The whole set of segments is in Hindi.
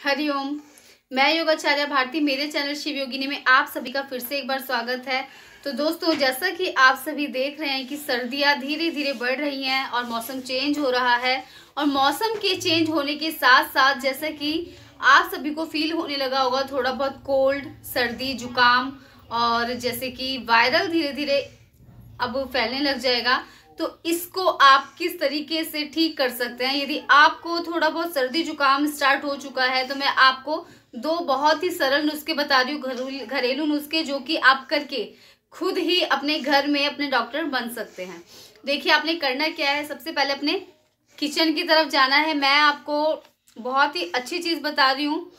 हरिओम मैं योगाचार्य भारती, मेरे चैनल शिव योगिनी में आप सभी का फिर से एक बार स्वागत है। तो दोस्तों, जैसा कि आप सभी देख रहे हैं कि सर्दियाँ धीरे धीरे बढ़ रही हैं और मौसम चेंज हो रहा है और मौसम के चेंज होने के साथ साथ जैसा कि आप सभी को फील होने लगा होगा, थोड़ा बहुत कोल्ड, सर्दी, जुकाम और जैसे कि वायरल धीरे धीरे अब फैलने लग जाएगा। तो इसको आप किस तरीके से ठीक कर सकते हैं? यदि आपको थोड़ा बहुत सर्दी जुकाम स्टार्ट हो चुका है तो मैं आपको दो बहुत ही सरल नुस्खे बता रही हूँ, घरेलू नुस्खे जो कि आप करके खुद ही अपने घर में अपने डॉक्टर बन सकते हैं। देखिए, आपने करना क्या है? सबसे पहले अपने किचन की तरफ़ जाना है। मैं आपको बहुत ही अच्छी चीज़ बता रही हूँ,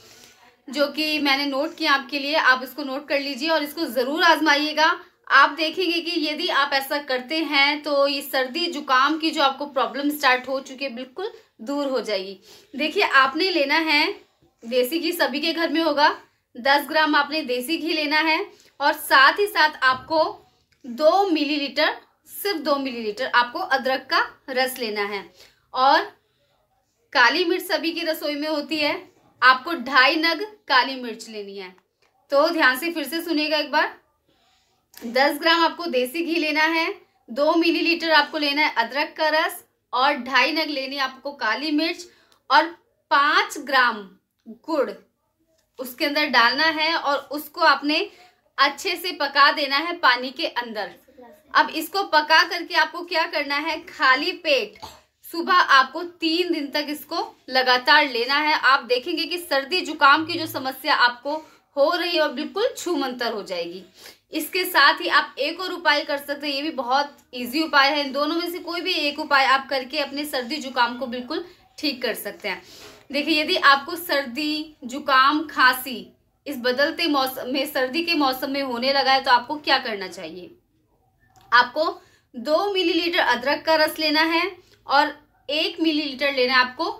जो कि मैंने नोट किया आपके लिए। आप इसको नोट कर लीजिए और इसको ज़रूर आजमाइएगा। आप देखेंगे कि यदि आप ऐसा करते हैं तो ये सर्दी जुकाम की जो आपको प्रॉब्लम स्टार्ट हो चुकी है, बिल्कुल दूर हो जाएगी। देखिए, आपने लेना है देसी घी, सभी के घर में होगा। दस ग्राम आपने देसी घी लेना है और साथ ही साथ आपको दो मिलीलीटर, सिर्फ़ दो मिलीलीटर आपको अदरक का रस लेना है। और काली मिर्च सभी की रसोई में होती है। आपको ढाई नग काली मिर्च लेनी है। तो ध्यान से फिर से सुनिएगा एक बार। दस ग्राम आपको देसी घी लेना है, दो मिलीलीटर आपको लेना है अदरक का रस और ढाई नग लेनी आपको काली मिर्च और पाँच ग्राम गुड़ उसके अंदर डालना है और उसको आपने अच्छे से पका देना है पानी के अंदर। अब इसको पका करके आपको क्या करना है, खाली पेट सुबह आपको तीन दिन तक इसको लगातार लेना है। आप देखेंगे कि सर्दी जुकाम की जो समस्या आपको हो रही है और बिल्कुल छूमंतर हो जाएगी। इसके साथ ही आप एक और उपाय कर सकते हैं। ये भी बहुत इजी उपाय है। इन दोनों में से कोई भी एक उपाय आप करके अपने सर्दी जुकाम को बिल्कुल ठीक कर सकते हैं। देखिए, यदि आपको सर्दी, जुकाम, खांसी इस बदलते मौसम में, सर्दी के मौसम में होने लगा है तो आपको क्या करना चाहिए? आपको दो मिलीलीटर अदरक का रस लेना है और एक मिलीलीटर लेना है आपको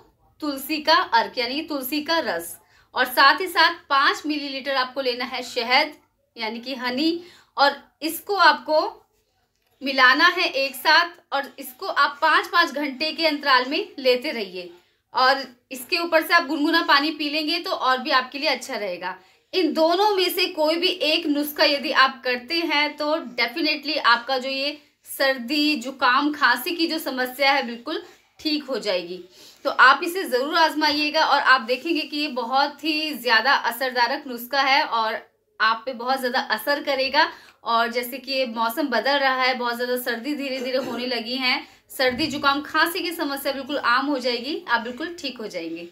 तुलसी का अर्क, यानी तुलसी का रस। और साथ ही साथ पाँच मिलीलीटर आपको लेना है शहद यानी कि हनी और इसको आपको मिलाना है एक साथ, और इसको आप पाँच पाँच घंटे के अंतराल में लेते रहिए। और इसके ऊपर से आप गुनगुना पानी पी लेंगे तो और भी आपके लिए अच्छा रहेगा। इन दोनों में से कोई भी एक नुस्खा यदि आप करते हैं तो डेफिनेटली आपका जो ये सर्दी, जुकाम, खांसी की जो समस्या है, बिल्कुल ठीक हो जाएगी। तो आप इसे ज़रूर आजमाइएगा, और आप देखेंगे कि ये बहुत ही ज़्यादा असरदारक नुस्खा है, और आप पे बहुत ज़्यादा असर करेगा। और जैसे कि मौसम बदल रहा है, बहुत ज़्यादा सर्दी धीरे धीरे होने लगी है। सर्दी जुकाम खांसी की समस्या बिल्कुल आम हो जाएगी, आप बिल्कुल ठीक हो जाएँगे।